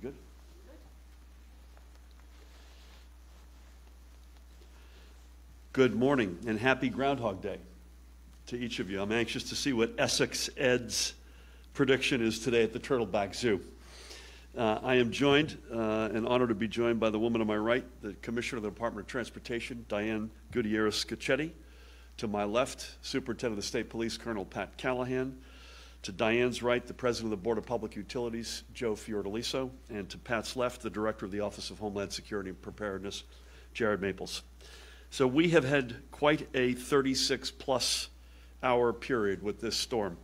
You good? Good morning and happy Groundhog Day to each of you. I'm anxious to see what Essex Ed's prediction is today at the Turtleback Zoo. Uh, I am joined uh, and honored to be joined by the woman on my right, the Commissioner of the Department of Transportation, Diane Gutierrez Scaccetti. To my left, Superintendent of the State Police, Colonel Pat Callahan. To Diane's right, the President of the Board of Public Utilities, Joe Fiordaliso. And to Pat's left, the Director of the Office of Homeland Security and Preparedness, Jared Maples. So we have had quite a 36 plus hour period with this storm.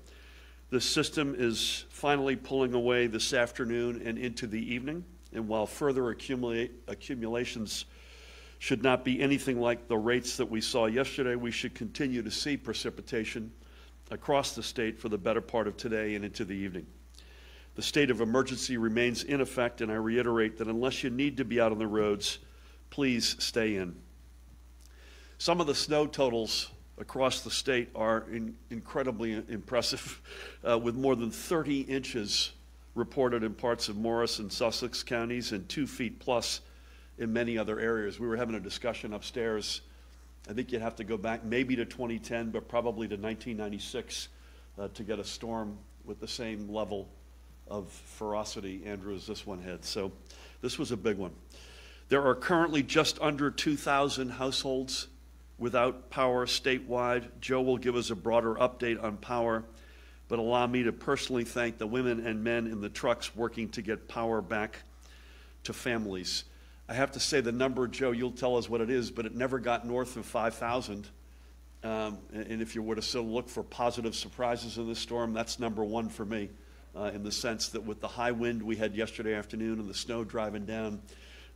The system is finally pulling away this afternoon and into the evening. And while further accumulations should not be anything like the rates that we saw yesterday, we should continue to see precipitation across the state for the better part of today and into the evening. The state of emergency remains in effect, and I reiterate that unless you need to be out on the roads, please stay in. Some of the snow totals across the state are in, incredibly impressive, uh, with more than 30 inches reported in parts of Morris and Sussex counties and two feet plus in many other areas. We were having a discussion upstairs. I think you'd have to go back maybe to 2010, but probably to 1996 uh, to get a storm with the same level of ferocity, Andrew, as this one had. So this was a big one. There are currently just under 2,000 households without power statewide. Joe will give us a broader update on power, but allow me to personally thank the women and men in the trucks working to get power back to families. I have to say the number, Joe, you'll tell us what it is, but it never got north of 5,000. Um, and if you were to still look for positive surprises in this storm, that's number one for me, uh, in the sense that with the high wind we had yesterday afternoon and the snow driving down,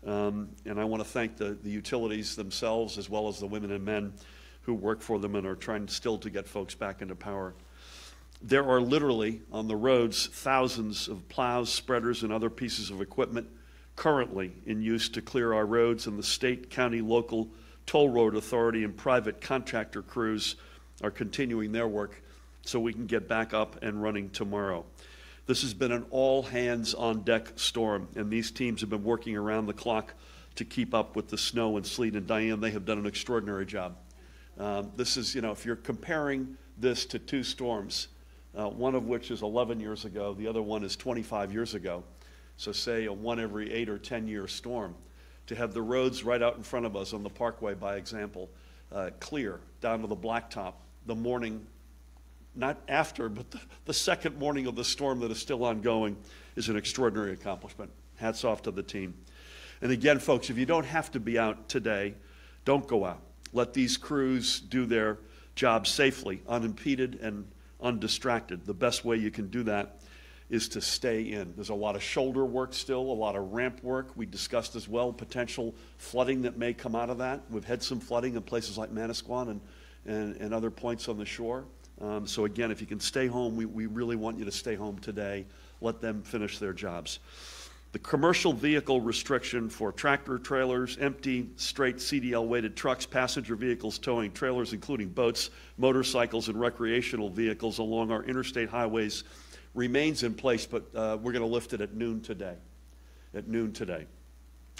um, and I want to thank the, the utilities themselves as well as the women and men who work for them and are trying still to get folks back into power. There are literally on the roads thousands of plows, spreaders, and other pieces of equipment currently in use to clear our roads, and the state, county, local, toll road authority, and private contractor crews are continuing their work so we can get back up and running tomorrow. This has been an all hands on deck storm, and these teams have been working around the clock to keep up with the snow and sleet. And Diane, they have done an extraordinary job. Um, this is, you know, if you're comparing this to two storms, uh, one of which is 11 years ago, the other one is 25 years ago. So, say a one every eight or 10 year storm. To have the roads right out in front of us on the parkway, by example, uh, clear down to the blacktop the morning not after, but the, the second morning of the storm that is still ongoing is an extraordinary accomplishment. Hats off to the team. And again, folks, if you don't have to be out today, don't go out. Let these crews do their job safely, unimpeded and undistracted. The best way you can do that is to stay in. There's a lot of shoulder work still, a lot of ramp work. We discussed as well potential flooding that may come out of that. We've had some flooding in places like Manasquan and, and, and other points on the shore. Um, so again, if you can stay home, we, we really want you to stay home today. Let them finish their jobs. The commercial vehicle restriction for tractor trailers, empty, straight CDL weighted trucks, passenger vehicles towing trailers, including boats, motorcycles, and recreational vehicles along our interstate highways remains in place, but uh, we're going to lift it at noon today. At noon today.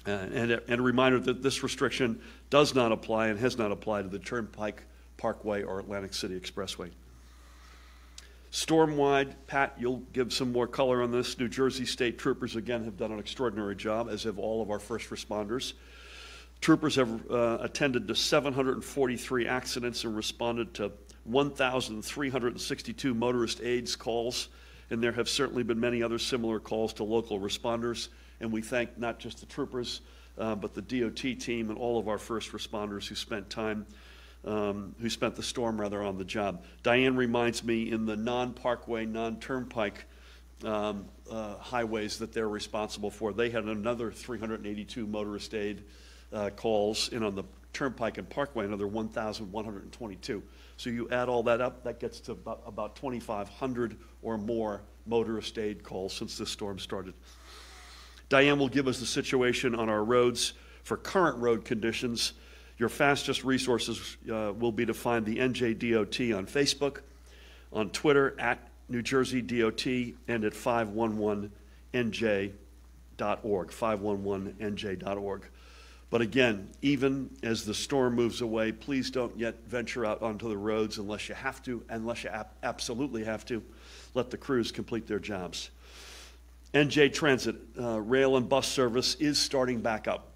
Uh, and, and a reminder that this restriction does not apply and has not applied to the Turnpike Parkway or Atlantic City Expressway. Stormwide, Pat, you'll give some more color on this. New Jersey State Troopers, again, have done an extraordinary job, as have all of our first responders. Troopers have uh, attended to 743 accidents and responded to 1,362 motorist aids calls, and there have certainly been many other similar calls to local responders. And we thank not just the troopers, uh, but the DOT team and all of our first responders who spent time um, who spent the storm rather on the job. Diane reminds me in the non-parkway, non-turnpike um, uh, highways that they're responsible for. They had another 382 motorist aid uh, calls, and on the turnpike and parkway, another 1,122. So you add all that up, that gets to about, about 2,500 or more motorist aid calls since this storm started. Diane will give us the situation on our roads for current road conditions. Your fastest resources uh, will be to find the NJDOT on Facebook, on Twitter at New Jersey DOT, and at 511NJ 511nj.org. But again, even as the storm moves away, please don't yet venture out onto the roads unless you have to, unless you absolutely have to. Let the crews complete their jobs. NJ Transit uh, rail and bus service is starting back up.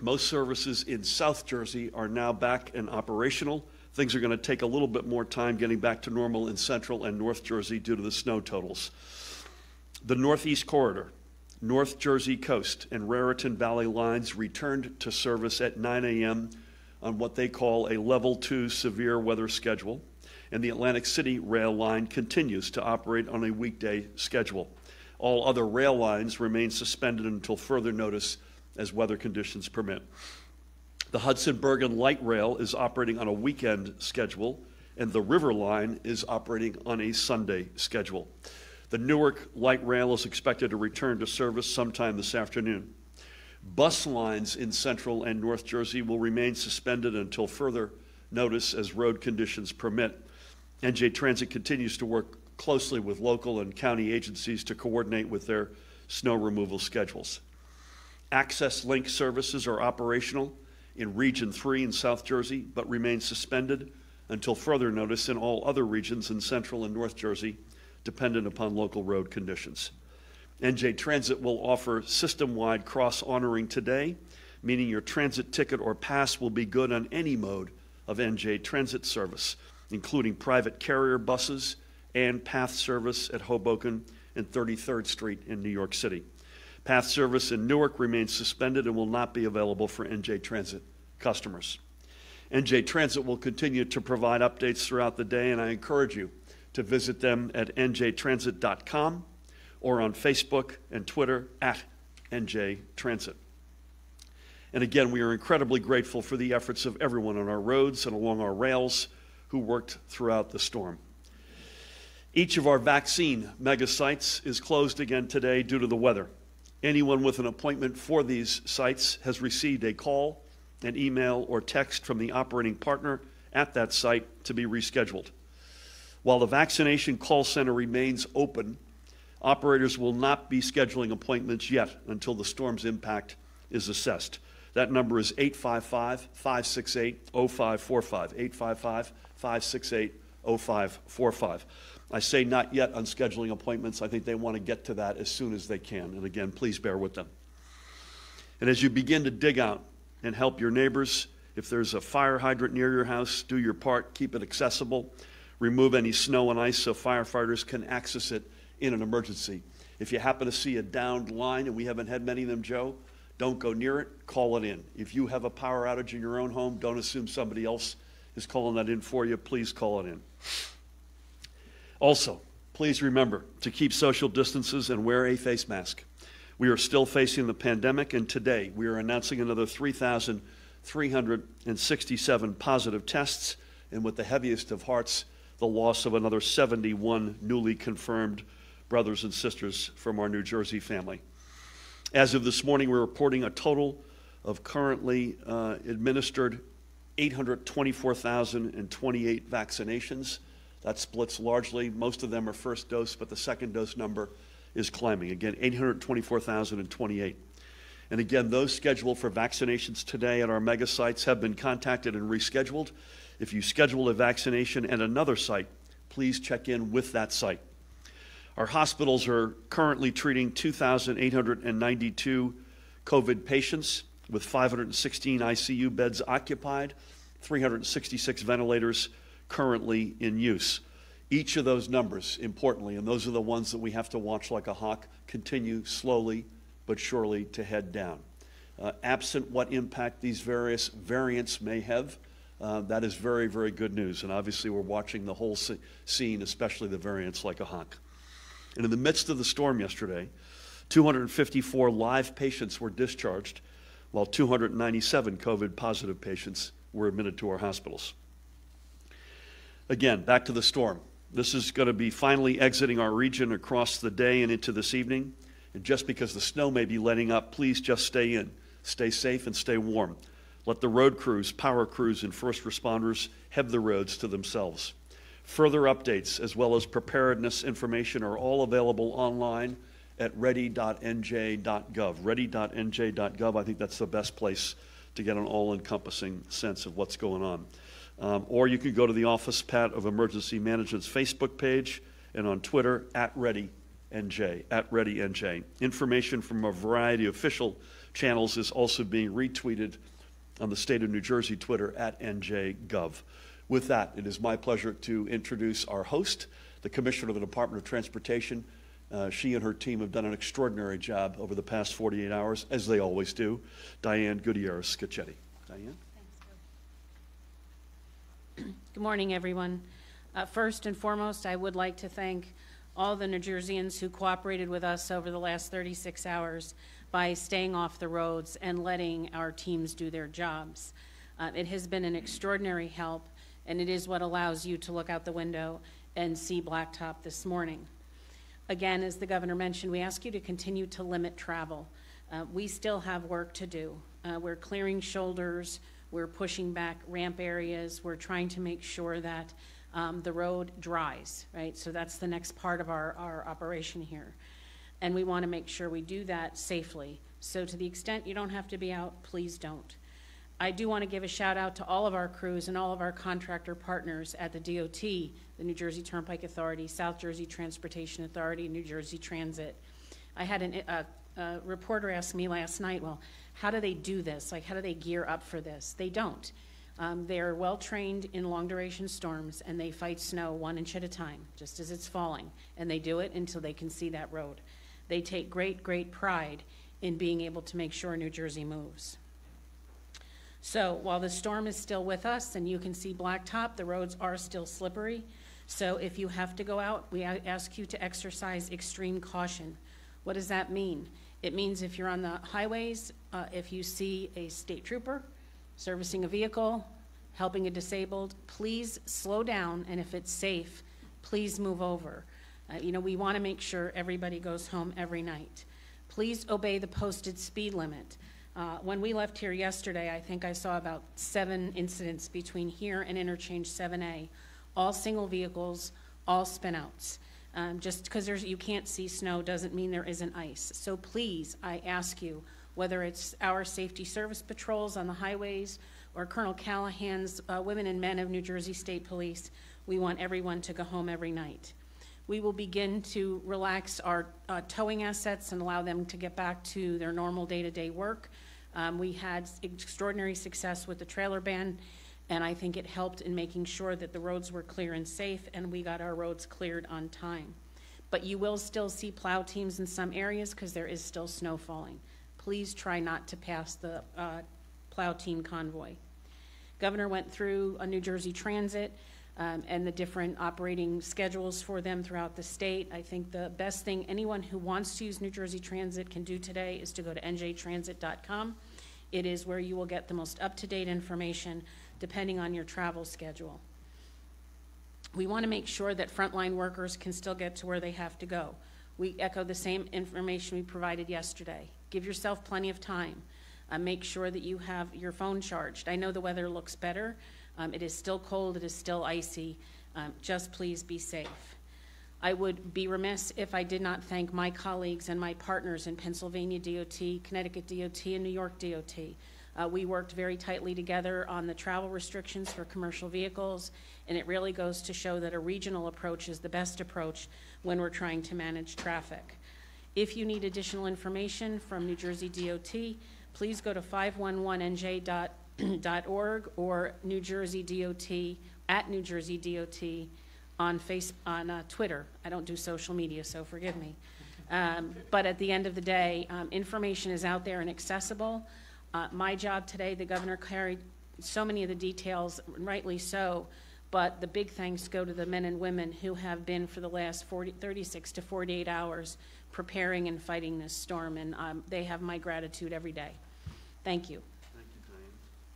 Most services in South Jersey are now back and operational. Things are going to take a little bit more time getting back to normal in Central and North Jersey due to the snow totals. The Northeast Corridor, North Jersey Coast, and Raritan Valley lines returned to service at 9 a.m. on what they call a level two severe weather schedule, and the Atlantic City rail line continues to operate on a weekday schedule. All other rail lines remain suspended until further notice as weather conditions permit. The Hudson Bergen Light Rail is operating on a weekend schedule, and the River Line is operating on a Sunday schedule. The Newark Light Rail is expected to return to service sometime this afternoon. Bus lines in Central and North Jersey will remain suspended until further notice as road conditions permit. NJ Transit continues to work closely with local and county agencies to coordinate with their snow removal schedules. Access Link services are operational in Region 3 in South Jersey, but remain suspended until further notice in all other regions in Central and North Jersey, dependent upon local road conditions. NJ Transit will offer system wide cross honoring today, meaning your transit ticket or pass will be good on any mode of NJ Transit service, including private carrier buses and PATH service at Hoboken and 33rd Street in New York City. PATH service in Newark remains suspended and will not be available for NJ Transit customers. NJ Transit will continue to provide updates throughout the day, and I encourage you to visit them at njtransit.com or on Facebook and Twitter at njtransit. And again, we are incredibly grateful for the efforts of everyone on our roads and along our rails who worked throughout the storm. Each of our vaccine mega sites is closed again today due to the weather. Anyone with an appointment for these sites has received a call, an email, or text from the operating partner at that site to be rescheduled. While the vaccination call center remains open, operators will not be scheduling appointments yet until the storm's impact is assessed. That number is 855 568 0545. 855 568 0545. I say not yet on scheduling appointments. I think they want to get to that as soon as they can. And again, please bear with them. And as you begin to dig out and help your neighbors, if there's a fire hydrant near your house, do your part, keep it accessible, remove any snow and ice so firefighters can access it in an emergency. If you happen to see a downed line, and we haven't had many of them, Joe, don't go near it, call it in. If you have a power outage in your own home, don't assume somebody else is calling that in for you. Please call it in. Also, please remember to keep social distances and wear a face mask. We are still facing the pandemic, and today we are announcing another 3,367 positive tests, and with the heaviest of hearts, the loss of another 71 newly confirmed brothers and sisters from our New Jersey family. As of this morning, we're reporting a total of currently uh, administered 824,028 vaccinations. That splits largely. Most of them are first dose, but the second dose number is climbing. Again, 824,028. And again, those scheduled for vaccinations today at our mega sites have been contacted and rescheduled. If you schedule a vaccination at another site, please check in with that site. Our hospitals are currently treating 2,892 COVID patients with 516 ICU beds occupied, 366 ventilators currently in use. Each of those numbers, importantly, and those are the ones that we have to watch like a hawk, continue slowly but surely to head down. Uh, absent what impact these various variants may have, uh, that is very, very good news. And obviously, we're watching the whole scene, especially the variants, like a hawk. And in the midst of the storm yesterday, 254 live patients were discharged, while 297 COVID positive patients were admitted to our hospitals. Again, back to the storm. This is going to be finally exiting our region across the day and into this evening. And just because the snow may be letting up, please just stay in. Stay safe and stay warm. Let the road crews, power crews, and first responders have the roads to themselves. Further updates, as well as preparedness information, are all available online at ready.nj.gov. Ready.nj.gov, I think that's the best place to get an all-encompassing sense of what's going on. Um, or you can go to the Office Pat of Emergency Management's Facebook page and on Twitter at ReadyNJ, at ReadyNJ. Information from a variety of official channels is also being retweeted on the state of New Jersey Twitter at NJGov. With that, it is my pleasure to introduce our host, the Commissioner of the Department of Transportation. Uh, she and her team have done an extraordinary job over the past 48 hours, as they always do. Diane Gutierrez Scaccetti. Diane? Good morning, everyone. Uh, First and foremost, I would like to thank all the New Jerseyans who cooperated with us over the last 36 hours by staying off the roads and letting our teams do their jobs. Uh, It has been an extraordinary help, and it is what allows you to look out the window and see Blacktop this morning. Again, as the governor mentioned, we ask you to continue to limit travel. Uh, We still have work to do. Uh, We're clearing shoulders, we're pushing back ramp areas, we're trying to make sure that um, the road dries, right? So that's the next part of our, our operation here. And we want to make sure we do that safely. So to the extent you don't have to be out, please don't. I do want to give a shout out to all of our crews and all of our contractor partners at the DOT, the New Jersey Turnpike Authority, South Jersey Transportation Authority, New Jersey Transit. I had an, a, a reporter ask me last night, well, how do they do this? Like, how do they gear up for this? They don't. Um, they're well trained in long duration storms and they fight snow one inch at a time, just as it's falling. And they do it until they can see that road. They take great, great pride in being able to make sure New Jersey moves. So while the storm is still with us and you can see blacktop, the roads are still slippery. So if you have to go out, we ask you to exercise extreme caution. What does that mean? It means if you're on the highways, uh, if you see a state trooper servicing a vehicle, helping a disabled, please slow down, and if it's safe, please move over. Uh, You know, we want to make sure everybody goes home every night. Please obey the posted speed limit. Uh, When we left here yesterday, I think I saw about seven incidents between here and interchange 7A, all single vehicles, all spinouts. Um, Just because you can't see snow doesn't mean there isn't ice. So please, I ask you, whether it's our safety service patrols on the highways or Colonel Callahan's uh, Women and Men of New Jersey State Police, we want everyone to go home every night. We will begin to relax our uh, towing assets and allow them to get back to their normal day-to-day work. Um, We had extraordinary success with the trailer ban, and I think it helped in making sure that the roads were clear and safe, and we got our roads cleared on time. But you will still see plow teams in some areas because there is still snow falling. Please try not to pass the uh, plow team convoy. Governor went through a New Jersey Transit um, and the different operating schedules for them throughout the state. I think the best thing anyone who wants to use New Jersey Transit can do today is to go to njtransit.com. It is where you will get the most up-to-date information depending on your travel schedule. We want to make sure that frontline workers can still get to where they have to go. We echo the same information we provided yesterday. Give yourself plenty of time. Uh, make sure that you have your phone charged. I know the weather looks better. Um, it is still cold, it is still icy. Um, just please be safe. I would be remiss if I did not thank my colleagues and my partners in Pennsylvania DOT, Connecticut DOT, and New York DOT. Uh, we worked very tightly together on the travel restrictions for commercial vehicles, and it really goes to show that a regional approach is the best approach when we're trying to manage traffic. If you need additional information from New Jersey DOT, please go to 511nj.org or New Jersey DOT, at New Jersey DOT on face, on uh, Twitter. I don't do social media, so forgive me. Um, But at the end of the day, um, information is out there and accessible. Uh, My job today, the governor carried so many of the details, rightly so, but the big thanks go to the men and women who have been for the last 40, 36 to 48 hours preparing and fighting this storm, and um, they have my gratitude every day. Thank you, Diane.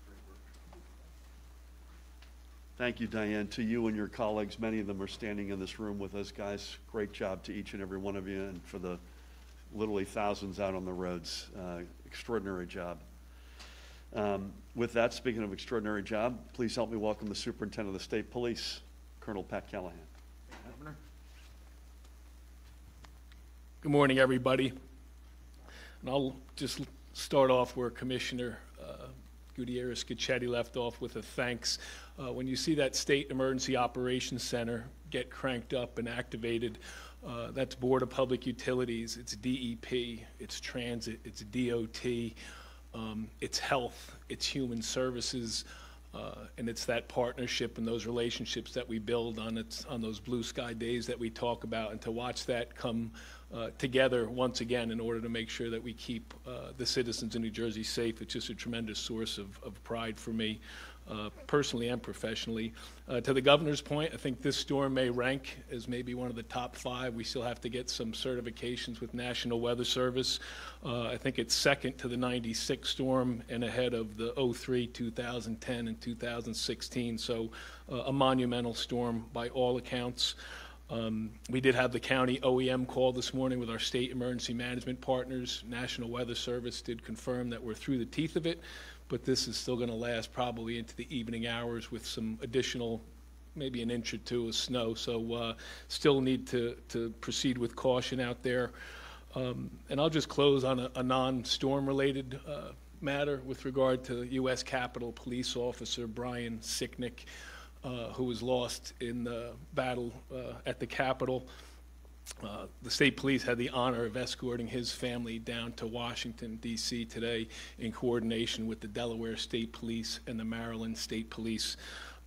Great work. Thank you, Diane. To you and your colleagues, many of them are standing in this room with us, guys. Great job to each and every one of you, and for the literally thousands out on the roads. Uh, extraordinary job. Um, with that, speaking of extraordinary job, please help me welcome the Superintendent of the State Police, Colonel Pat Callahan. Governor. Good morning, everybody. And I'll just start off where Commissioner Gutierrez Scaccetti left off with a thanks. Uh, When you see that State Emergency Operations Center get cranked up and activated, uh, that's Board of Public Utilities, it's DEP, it's Transit, it's DOT, um, it's Health, it's Human Services, uh, and it's that partnership and those relationships that we build on its, on those blue sky days that we talk about, and to watch that come uh, together once again in order to make sure that we keep uh, the citizens in New Jersey safe. It's just a tremendous source of, of pride for me, uh, personally and professionally. Uh, to the governor's point, I think this storm may rank as maybe one of the top five. We still have to get some certifications with National Weather Service. Uh, I think it's second to the 96 storm and ahead of the 03, 2010, and 2016. So uh, a monumental storm by all accounts. Um, We did have the county OEM call this morning with our state emergency management partners. National Weather Service did confirm that we're through the teeth of it, but this is still going to last probably into the evening hours with some additional, maybe an inch or two of snow. So uh, still need to, to proceed with caution out there. Um, And I'll just close on a, a non-storm related uh, matter with regard to U.S. Capitol Police Officer Brian Sicknick uh, who was lost in the battle uh, at the Capitol. Uh, The state police had the honor of escorting his family down to Washington DC today in coordination with the Delaware State Police and the Maryland State Police.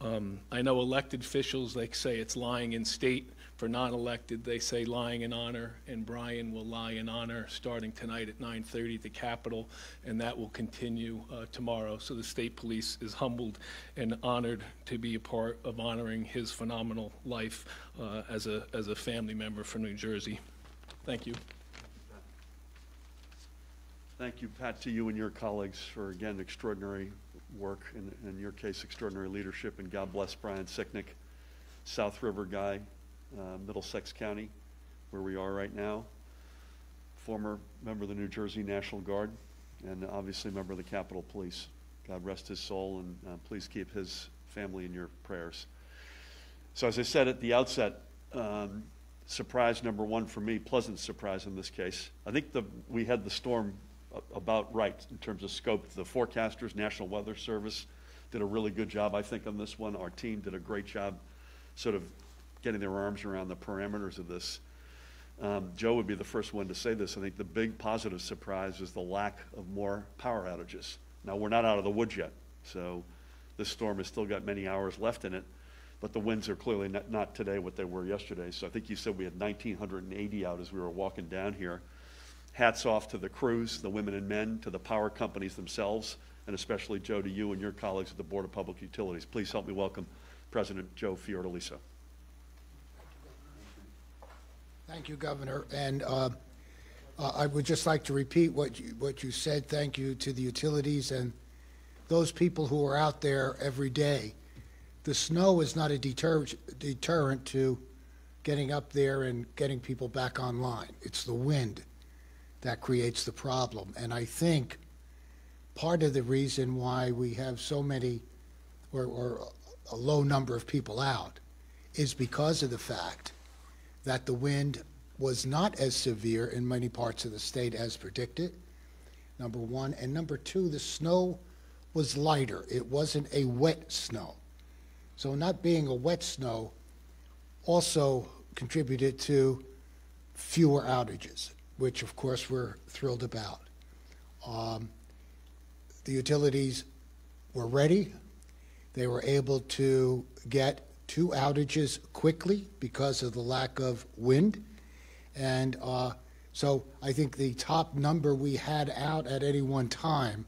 Um, I know elected officials, they say it's lying in state. For non-elected, they say lying in honor, and Brian will lie in honor starting tonight at 9:30 at the Capitol, and that will continue uh, tomorrow. So the state police is humbled and honored to be a part of honoring his phenomenal life uh, as a, as a family member from New Jersey. Thank you. Thank you, Pat, to you and your colleagues for, again, extraordinary work, and in your case, extraordinary leadership, and God bless Brian Sicknick, South River guy, uh, Middlesex County, where we are right now, former member of the New Jersey National Guard, and obviously member of the Capitol Police. God rest his soul, and uh, please keep his family in your prayers. So as I said at the outset, um, surprise number one for me, pleasant surprise in this case. I think the, we had the storm about right in terms of scope. The forecasters, National Weather Service did a really good job, I think, on this one. Our team did a great job sort of getting their arms around the parameters of this. Um, Joe would be the first one to say this. I think the big positive surprise is the lack of more power outages. Now, we're not out of the woods yet, so this storm has still got many hours left in it, but the winds are clearly not, not today what they were yesterday. So I think you said we had 1,980 out as we were walking down here. Hats off to the crews, the women and men, to the power companies themselves, and especially, Joe, to you and your colleagues at the Board of Public Utilities. Please help me welcome President Joe Fiordaliso. Thank you, Governor. And uh, uh, I would just like to repeat what you, what you said. Thank you to the utilities and those people who are out there every day. The snow is not a deter- deterrent to getting up there and getting people back online. It's the wind that creates the problem. And I think part of the reason why we have so many, or, or a low number of people out, is because of the fact that the wind was not as severe in many parts of the state as predicted, number one. And number two, the snow was lighter. It wasn't a wet snow. So, not being a wet snow also contributed to fewer outages, which of course we're thrilled about. Um, the utilities were ready. They were able to get two outages quickly because of the lack of wind. And uh, so I think the top number we had out at any one time,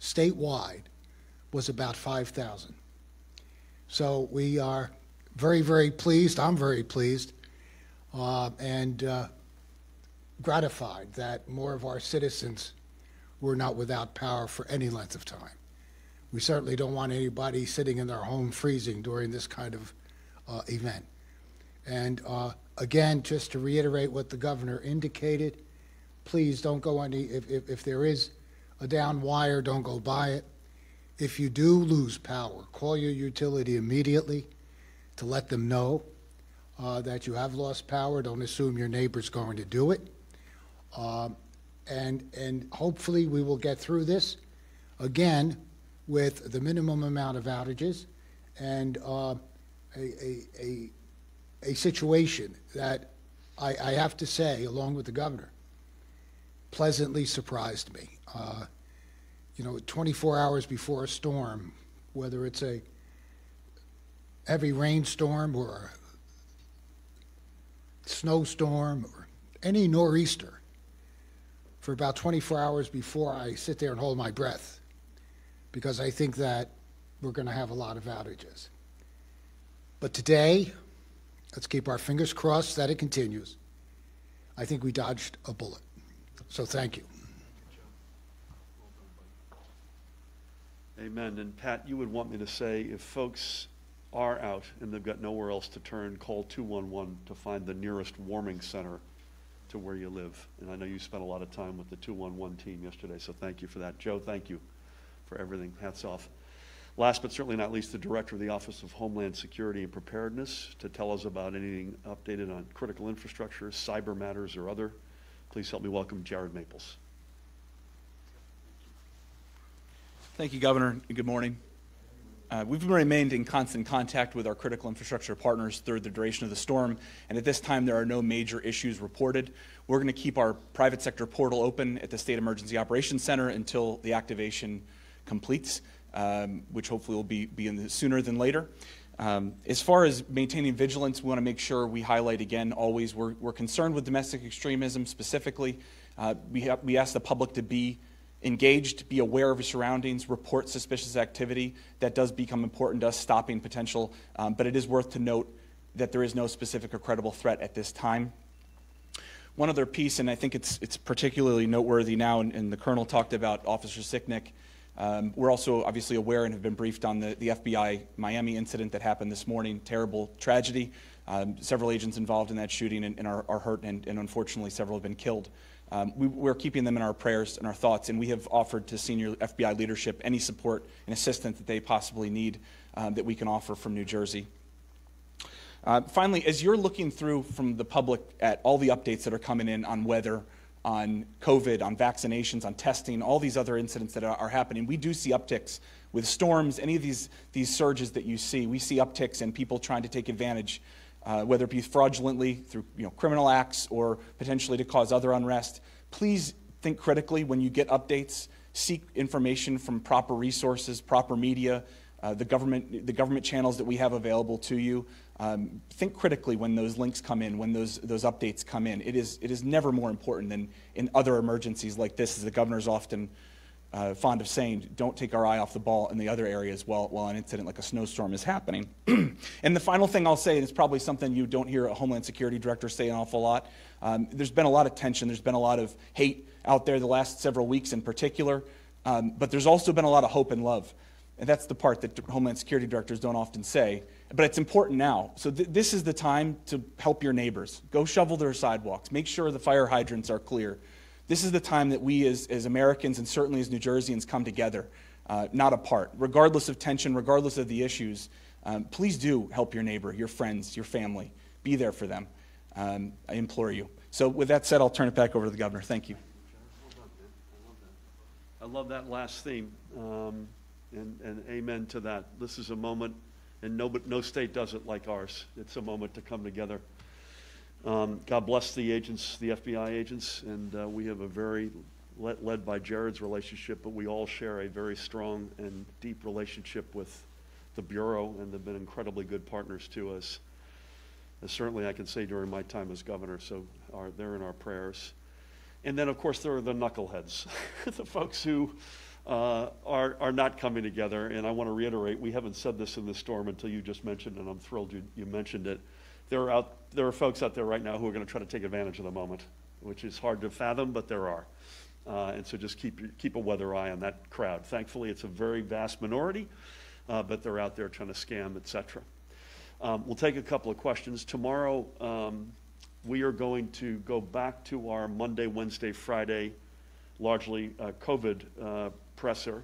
statewide, was about 5,000. So we are very, very pleased. I'm very pleased uh, and uh, gratified that more of our citizens were not without power for any length of time. We certainly don't want anybody sitting in their home freezing during this kind of uh, event. And uh, again, just to reiterate what the governor indicated, please don't go any, if, if, if there is a down wire, don't go by it. If you do lose power, call your utility immediately to let them know uh, that you have lost power. Don't assume your neighbor's going to do it. Um, And, and hopefully, we will get through this, again, with the minimum amount of outages and uh, a, a, a, a situation that I, I have to say, along with the governor, pleasantly surprised me. Uh, You know, 24 hours before a storm, whether it's a heavy rainstorm or a snowstorm or any nor'easter, for about 24 hours before I sit there and hold my breath, because I think that we're going to have a lot of outages. But today, let's keep our fingers crossed that it continues. I think we dodged a bullet. So thank you. Amen. And Pat, you would want me to say, if folks are out and they've got nowhere else to turn, call 211 to find the nearest warming center to where you live. And I know you spent a lot of time with the 211 team yesterday, so thank you for that. Joe, thank you for everything. Hats off. Last but certainly not least, the Director of the Office of Homeland Security and Preparedness to tell us about anything updated on critical infrastructure, cyber matters, or other. Please help me welcome Jared Maples. Thank you, Governor, good morning. Uh, We've remained in constant contact with our critical infrastructure partners through the duration of the storm, and at this time, there are no major issues reported. We're going to keep our private sector portal open at the State Emergency Operations Center until the activation completes, um, which hopefully will be, be in the, sooner than later. Um, as far as maintaining vigilance, we want to make sure we highlight again always we're, we're concerned with domestic extremism specifically. Uh, we, have, we ask the public to be engaged, be aware of your surroundings, report suspicious activity. That does become important to us, stopping potential. Um, but it is worth to note that there is no specific or credible threat at this time. One other piece, and I think it's, it's particularly noteworthy now, and, and the Colonel talked about Officer Sicknick. Um, we're also obviously aware and have been briefed on the, the FBI Miami incident that happened this morning. Terrible tragedy. Um, several agents involved in that shooting and, and are, are, hurt, and, and, unfortunately, several have been killed. Um, we, we're keeping them in our prayers and our thoughts, and we have offered to senior FBI leadership any support and assistance that they possibly need um, that we can offer from New Jersey. Uh, finally, as you're looking through from the public at all the updates that are coming in on weather, on COVID, on vaccinations, on testing, all these other incidents that are, happening, we do see upticks with storms, any of these, these surges that you see. We see upticks in people trying to take advantage, uh, whether it be fraudulently through you know, criminal acts or potentially to cause other unrest. Please think critically when you get updates. Seek information from proper resources, proper media, uh, the, government, the government channels that we have available to you. Um, think critically when those links come in, when those, those updates come in. It is, it is never more important than in other emergencies like this, as the governor's often uh, fond of saying, don't take our eye off the ball in the other areas while, while an incident like a snowstorm is happening. and the final thing I'll say, and it's probably something you don't hear a Homeland Security Director say an awful lot, um, there's been a lot of tension, there's been a lot of hate out there the last several weeks in particular, um, but there's also been a lot of hope and love. And that's the part that Homeland Security directors don't often say. But it's important now. So th- this is the time to help your neighbors. Go shovel their sidewalks. Make sure the fire hydrants are clear. This is the time that we as, as Americans and certainly as New Jerseyans come together, uh, not apart. Regardless of tension, regardless of the issues, um, please do help your neighbor, your friends, your family. Be there for them. Um, I implore you. So with that said, I'll turn it back over to the governor. Thank you. I love that last theme. Um, and, and amen to that. This is a moment, and no, no state does it like ours. It's a moment to come together. Um, God bless the agents, the FBI agents, and uh, we have a very, led, led by Jared's relationship, but we all share a very strong and deep relationship with the Bureau, and they've been incredibly good partners to us. As certainly I can say during my time as governor, so our, they're in our prayers. And then, of course, there are the knuckleheads, the folks who uh, are, are not coming together. And I want to reiterate, we haven't said this in the storm until you just mentioned, and I'm thrilled you, you mentioned it. There are, out, there are folks out there right now who are going to try to take advantage of the moment, which is hard to fathom, but there are. Uh, and so just keep, keep a weather eye on that crowd. Thankfully, it's a very vast minority, uh, but they're out there trying to scam, et cetera. Um, we'll take a couple of questions. Tomorrow, um, we are going to go back to our Monday, Wednesday, Friday, largely uh, COVID uh, presser.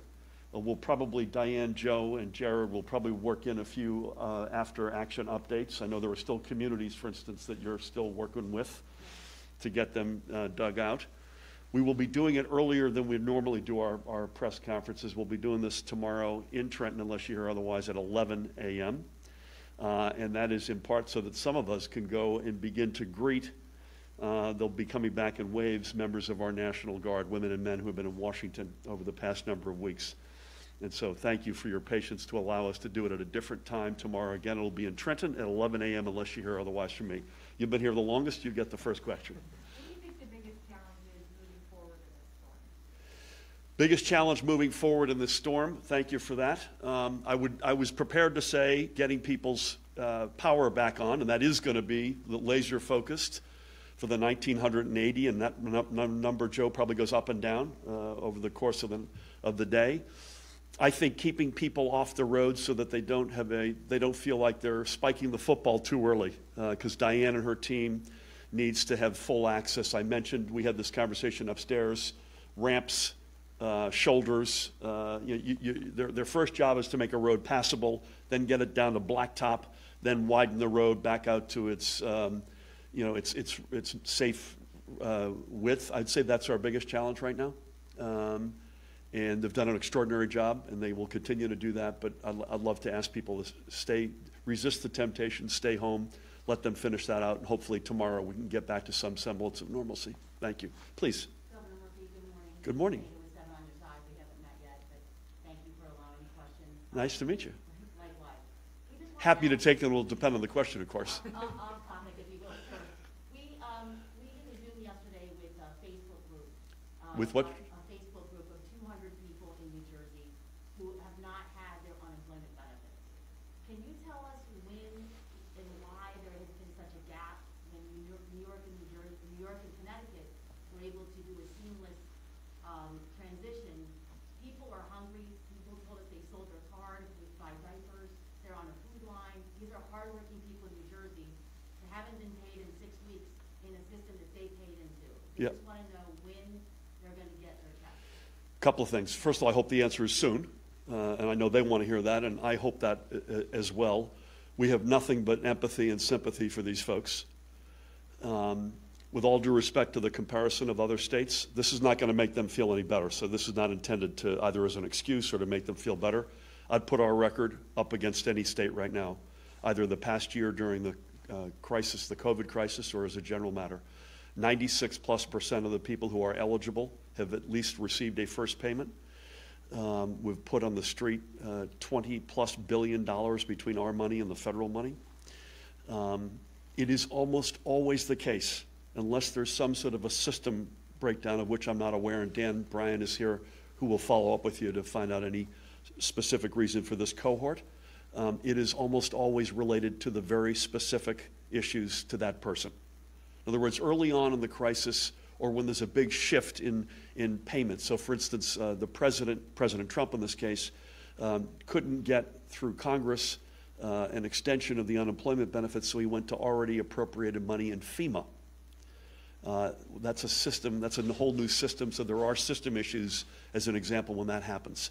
Uh, we'll probably, Diane, Joe, and Jared will probably work in a few uh, after action updates. I know there are still communities, for instance, that you're still working with. to get them uh, dug out. We will be doing it earlier than we normally do our, our press conferences. We'll be doing this tomorrow in Trenton, unless you hear otherwise, at 11 a.m. Uh, and that is in part so that some of us can go and begin to greet. Uh, they'll be coming back in waves, members of our National Guard, women and men who have been in Washington over the past number of weeks. And so thank you for your patience to allow us to do it at a different time tomorrow. Again, it'll be in Trenton at 11 a.m. unless you hear otherwise from me. You've been here the longest, you get the first question. What do you think the biggest challenge moving forward in this storm? Biggest challenge moving forward in this storm, thank you for that. Um, I would, I was prepared to say getting people's uh, power back on, and that is going to be the laser focused for the 1980, and that num- num- number, Joe, probably goes up and down uh, over the course of the, of the day. I think keeping people off the road so that they don't have a, they don't feel like they're spiking the football too early, because Diane and her team needs to have full access. I mentioned we had this conversation upstairs, ramps, uh, shoulders. Uh, you, you, you, their, their first job is to make a road passable, then get it down to blacktop, then widen the road back out to its, um, you know, its, its, its safe uh, width. I'd say that's our biggest challenge right now. Um, and they've done an extraordinary job, and they will continue to do that. But I'd, I'd love to ask people to stay, resist the temptation, stay home, let them finish that out, and hopefully tomorrow we can get back to some semblance of normalcy. Thank you. Please. Governor Murphy, good morning. Good morning. It was seven on your side, we haven't met yet, but thank you for allowing the questions. Nice to meet you. Likewise. We just wanna Happy to take them. It'll depend on the question, of course. On, on topic, if you will. So, we, um, we did a Zoom yesterday with a Facebook group. um, With what? A Facebook group of two hundred people in New Jersey who have not had their unemployment benefits. Can you tell us when and why there has been such a gap when New York, New York and New Jersey, New York and Connecticut were able to do a seamless, um, transition? People are hungry, people told us they sold their cars, to buy diapers, they're on a food line, these are hardworking people in New Jersey that haven't been paid in six weeks in a system that they paid into. We Yep. just wanna know when check. Couple of things. First of all, I hope the answer is soon, uh, and I know they want to hear that, and I hope that uh, uh, as well. We have nothing but empathy and sympathy for these folks. Um, with all due respect to the comparison of other states, this is not going to make them feel any better. So this is not intended to either as an excuse or to make them feel better. I'd put our record up against any state right now, either the past year during the uh, crisis, the COVID crisis, or as a general matter. 96 plus percent of the people who are eligible have at least received a first payment. Um, we've put on the street uh, 20 plus billion dollars between our money and the federal money. Um, it is almost always the case, unless there's some sort of a system breakdown of which I'm not aware, and Dan Bryan is here who will follow up with you to find out any specific reason for this cohort. Um, it is almost always related to the very specific issues to that person. In other words, early on in the crisis, or when there's a big shift in, in payments. So, for instance, uh, the president, President Trump in this case, um, couldn't get through Congress uh, an extension of the unemployment benefits, so he went to already appropriated money in FEMA. Uh, that's a system, that's a whole new system, so there are system issues, as an example, when that happens.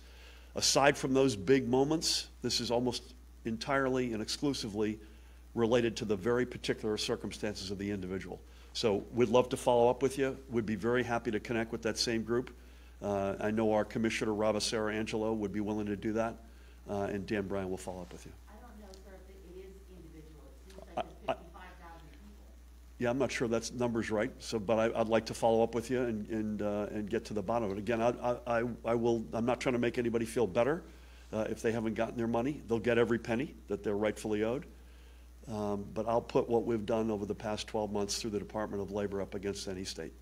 Aside from those big moments, this is almost entirely and exclusively related to the very particular circumstances of the individual. So we'd love to follow up with you. We'd be very happy to connect with that same group. Uh, I know our Commissioner, Rob Asaro-Angelo, would be willing to do that, uh, and Dan Bryan will follow up with you. I don't know, sir, if it is individual. It seems like it's I- fifty-five thousand people. Yeah, I'm not sure that's numbers right, so, but I, I'd like to follow up with you and, and, uh, and get to the bottom of it. Again, I, I, I- I will, I'm not trying to make anybody feel better, uh, if they haven't gotten their money. They'll get every penny that they're rightfully owed. Um, but I'll put what we've done over the past twelve months through the Department of Labor up against any state.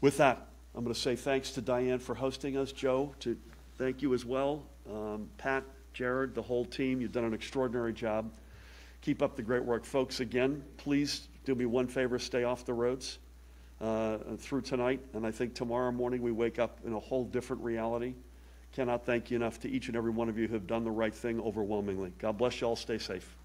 With that, I'm gonna say thanks to Diane for hosting us, Joe, to, thank you as well. Um, Pat, Jared, the whole team, you've done an extraordinary job. Keep up the great work. Folks, again, please do me one favor, stay off the roads uh, through tonight. And I think tomorrow morning we wake up in a whole different reality. Cannot thank you enough to each and every one of you who have done the right thing overwhelmingly. God bless you all. Stay safe.